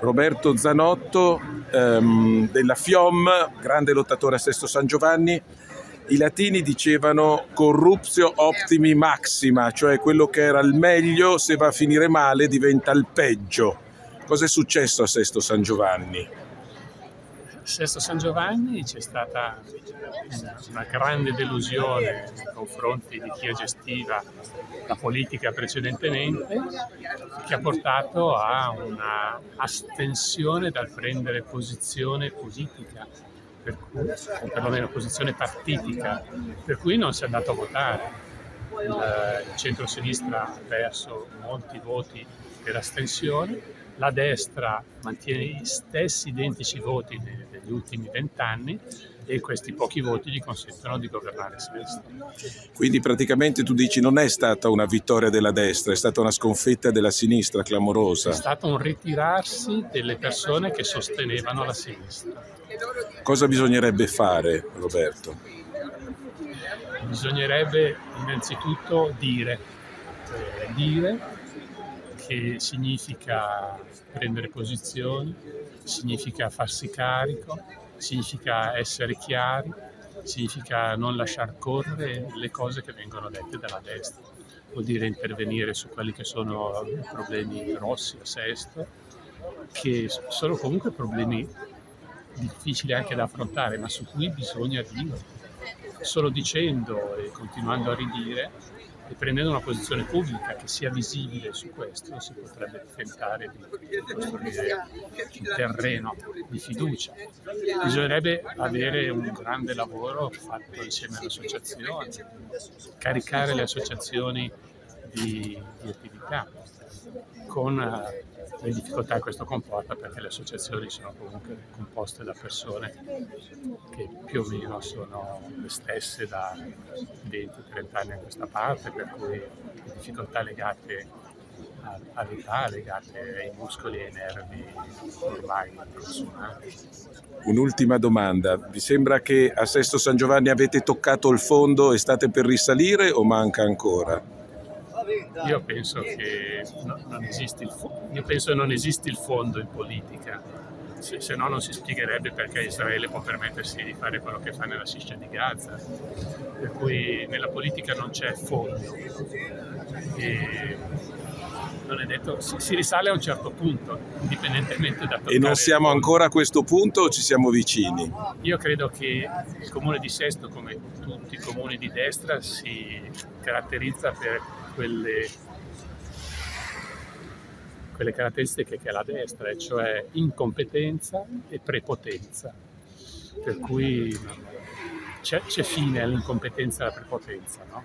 Roberto Zanotto ehm, della FIOM, grande lottatore a Sesto San Giovanni. I latini dicevano corruptio optimi maxima, cioè quello che era il meglio se va a finire male diventa il peggio. Cosa è successo a Sesto San Giovanni? Sesto San Giovanni c'è stata una grande delusione nei confronti di chi gestiva la politica precedentemente che ha portato a una astensione dal prendere posizione politica, per cui, o perlomeno posizione partitica, per cui non si è andato a votare. Il, il centro-sinistra ha perso molti voti per astensione la destra mantiene gli stessi identici voti degli ultimi vent'anni e questi pochi voti gli consentono di governare sinistra. Quindi praticamente tu dici non è stata una vittoria della destra, è stata una sconfitta della sinistra clamorosa. È stato un ritirarsi delle persone che sostenevano la sinistra. Cosa bisognerebbe fare, Roberto? Bisognerebbe innanzitutto dire, eh, dire che significa prendere posizioni, significa farsi carico, significa essere chiari, significa non lasciar correre le cose che vengono dette dalla destra. Vuol dire intervenire su quelli che sono i problemi grossi a Sesto, che sono comunque problemi difficili anche da affrontare, ma su cui bisogna dire. Solo dicendo e continuando a ridire e prendendo una posizione pubblica che sia visibile su questo si potrebbe tentare di costruire un terreno di fiducia. Bisognerebbe avere un grande lavoro fatto insieme alle associazioni, caricare le associazioni di, di attività con le difficoltà che questo comporta perché le associazioni sono comunque composte da persone che più o meno sono le stesse da 20-30 anni a questa parte, per cui le difficoltà legate all'età, legate ai muscoli e ai nervi ormai consumati. Un'ultima domanda, vi sembra che a Sesto San Giovanni avete toccato il fondo e state per risalire o manca ancora? Io penso che non esiste il, io penso non esiste il fondo in politica, se, se, no non si spiegherebbe perché Israele può permettersi di fare quello che fa nella Sciscia di Gaza. Per cui nella politica non c'è fondo. E non è detto, si, si, risale a un certo punto, indipendentemente da E non siamo ancora a questo punto o ci siamo vicini? Io credo che il comune di Sesto, come tutti i comuni di destra, si caratterizza per quelle, quelle caratteristiche che ha la destra, e cioè incompetenza e prepotenza. Per cui c'è, c'è fine all'incompetenza e alla prepotenza. No?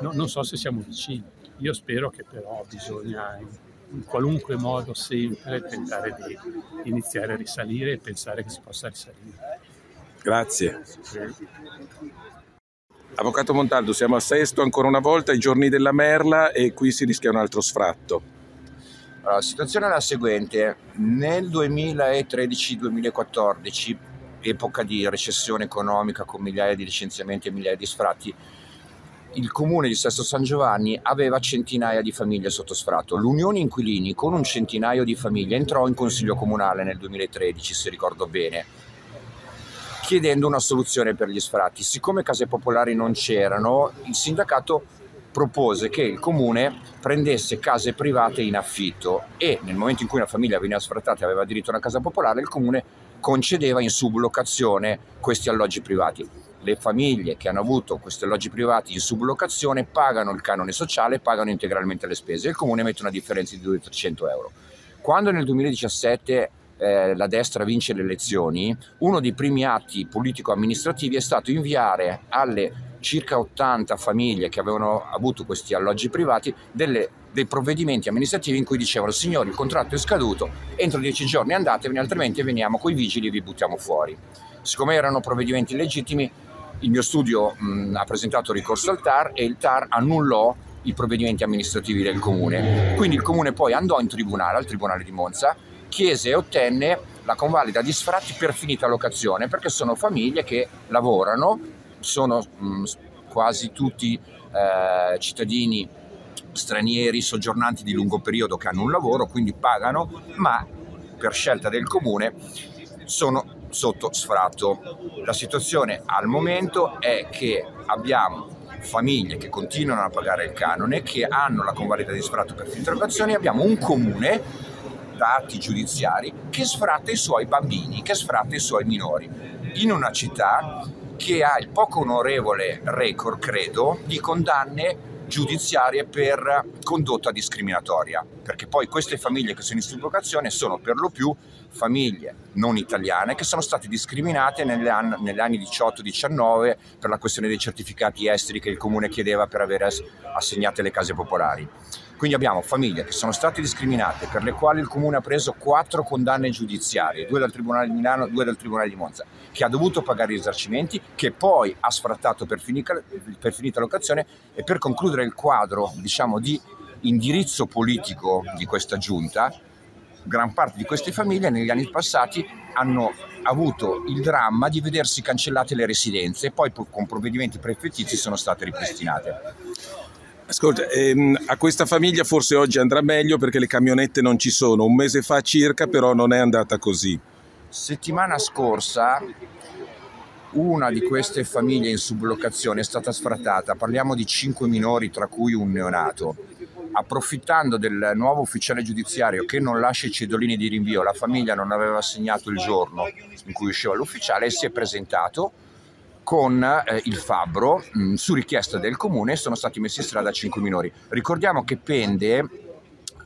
No, non so se siamo vicini. Io spero che però bisogna in qualunque modo sempre tentare di iniziare a risalire e pensare che si possa risalire. Grazie. Sì. Avvocato Montaldo, siamo a Sesto ancora una volta, ai giorni della Merla e qui si rischia un altro sfratto. Allora, la situazione è la seguente, nel 2013-2014, epoca di recessione economica con migliaia di licenziamenti e migliaia di sfratti, il comune di Sesto San Giovanni aveva centinaia di famiglie sotto sfratto. L'Unione Inquilini con un centinaio di famiglie entrò in consiglio comunale nel 2013, se ricordo bene chiedendo una soluzione per gli sfratti. Siccome case popolari non c'erano, il sindacato propose che il comune prendesse case private in affitto e nel momento in cui una famiglia veniva sfrattata e aveva diritto a una casa popolare, il comune concedeva in sublocazione questi alloggi privati. Le famiglie che hanno avuto questi alloggi privati in sublocazione pagano il canone sociale, pagano integralmente le spese e il comune mette una differenza di 200-300 euro. Quando nel 2017 eh, la destra vince le elezioni, uno dei primi atti politico-amministrativi è stato inviare alle circa 80 famiglie che avevano avuto questi alloggi privati delle, dei provvedimenti amministrativi in cui dicevano signori il contratto è scaduto, entro dieci giorni andatevene altrimenti veniamo coi vigili e vi buttiamo fuori. Siccome erano provvedimenti legittimi, il mio studio mh, ha presentato ricorso al TAR e il TAR annullò i provvedimenti amministrativi del comune. Quindi il comune poi andò in tribunale, al tribunale di Monza, chiese e ottenne la convalida di sfratti per finita locazione perché sono famiglie che lavorano, sono mh, mm, quasi tutti eh, cittadini stranieri soggiornanti di lungo periodo che hanno un lavoro, quindi pagano, ma per scelta del comune sono sotto sfratto. La situazione al momento è che abbiamo famiglie che continuano a pagare il canone, che hanno la convalida di sfratto per filtrazioni, abbiamo un comune da atti giudiziari che sfratta i suoi bambini, che sfratta i suoi minori, in una città che ha il poco onorevole record, credo, di condanne giudiziarie per condotta discriminatoria, perché poi queste famiglie che sono in sublocazione sono per lo più famiglie non italiane che sono state discriminate negli anni, negli anni 18-19 per la questione dei certificati esteri che il comune chiedeva per avere assegnate le case popolari. Quindi abbiamo famiglie che sono state discriminate, per le quali il Comune ha preso quattro condanne giudiziarie, due dal Tribunale di Milano, due dal Tribunale di Monza, che ha dovuto pagare i risarcimenti, che poi ha sfrattato per, finica, per finita l'occasione e per concludere il quadro diciamo, di indirizzo politico di questa giunta, gran parte di queste famiglie negli anni passati hanno avuto il dramma di vedersi cancellate le residenze e poi con provvedimenti prefettizi sono state ripristinate. Ascolta, ehm, a questa famiglia forse oggi andrà meglio perché le camionette non ci sono. Un mese fa circa però non è andata così. Settimana scorsa una di queste famiglie in sublocazione è stata sfrattata. Parliamo di cinque minori tra cui un neonato. Approfittando del nuovo ufficiale giudiziario che non lascia i cedolini di rinvio, la famiglia non aveva assegnato il giorno in cui usciva l'ufficiale e si è presentato con eh, il fabbro mh, mm, su richiesta del comune sono stati messi in strada cinque minori. Ricordiamo che pende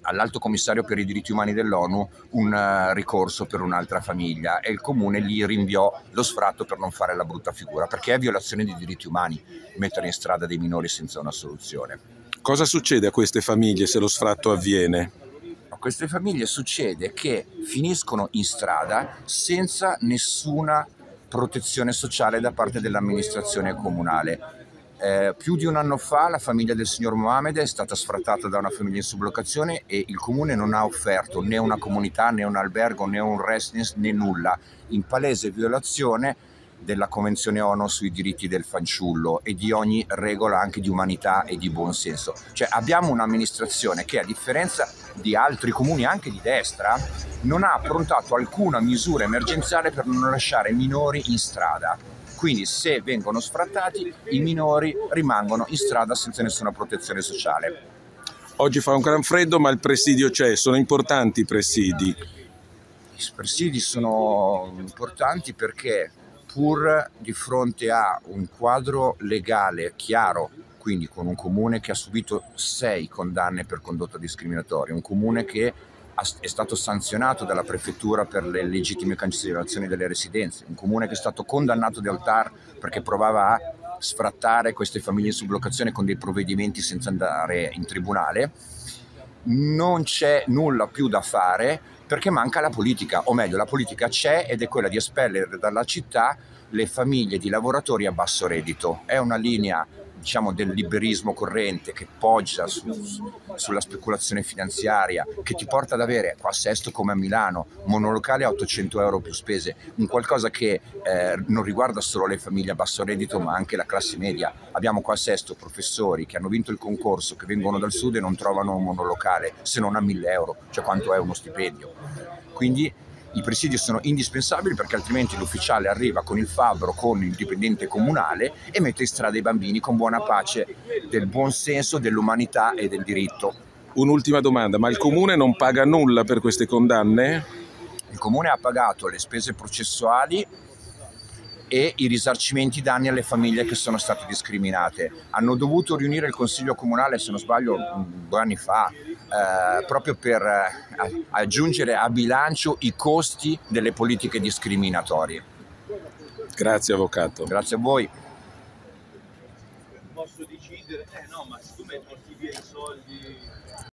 all'alto commissario per i diritti umani dell'ONU un uh, ricorso per un'altra famiglia e il comune gli rinviò lo sfratto per non fare la brutta figura, perché è violazione dei diritti umani mettere in strada dei minori senza una soluzione. Cosa succede a queste famiglie se lo sfratto avviene? A queste famiglie succede che finiscono in strada senza nessuna protezione sociale da parte dell'amministrazione comunale. Eh, più di un anno fa la famiglia del signor Mohamed è stata sfrattata da una famiglia in sublocazione e il comune non ha offerto né una comunità né un albergo né un residence né nulla, in palese violazione della Convenzione ONU sui diritti del fanciullo e di ogni regola anche di umanità e di buonsenso. Cioè abbiamo un'amministrazione che a differenza di altri comuni anche di destra non ha approntato alcuna misura emergenziale per non lasciare minori in strada. Quindi se vengono sfrattati i minori rimangono in strada senza nessuna protezione sociale. Oggi fa un gran freddo ma il presidio c'è, sono importanti i presidi. I presidi sono importanti perché pur di fronte a un quadro legale chiaro, quindi con un comune che ha subito sei condanne per condotta discriminatoria, un comune che è stato sanzionato dalla prefettura per le legittime cancellazioni delle residenze, un comune che è stato condannato da Altar perché provava a sfrattare queste famiglie in sublocazione con dei provvedimenti senza andare in tribunale, non c'è nulla più da fare perché manca la politica, o meglio la politica c'è ed è quella di espellere dalla città le famiglie di lavoratori a basso reddito. È una linea diciamo, del liberismo corrente che poggia su, sulla speculazione finanziaria, che ti porta ad avere qua a Sesto come a Milano, monolocale a 800 euro più spese, un qualcosa che eh, non riguarda solo le famiglie a basso reddito ma anche la classe media. Abbiamo qua a Sesto professori che hanno vinto il concorso, che vengono dal sud e non trovano un monolocale se non a 1000 euro, cioè quanto è uno stipendio. Quindi i presidi sono indispensabili perché altrimenti l'ufficiale arriva con il fabbro, con il dipendente comunale e mette in strada i bambini con buona pace del buon senso, dell'umanità e del diritto. Un'ultima domanda, ma il comune non paga nulla per queste condanne? Il comune ha pagato le spese processuali e i risarcimenti danni alle famiglie che sono state discriminate. Hanno dovuto riunire il consiglio comunale, se non sbaglio, due anni fa, eh, proprio per eh, aggiungere a bilancio i costi delle politiche discriminatorie. Grazie Avvocato. Grazie a voi. Posso decidere, eh no, ma siccome porti via i soldi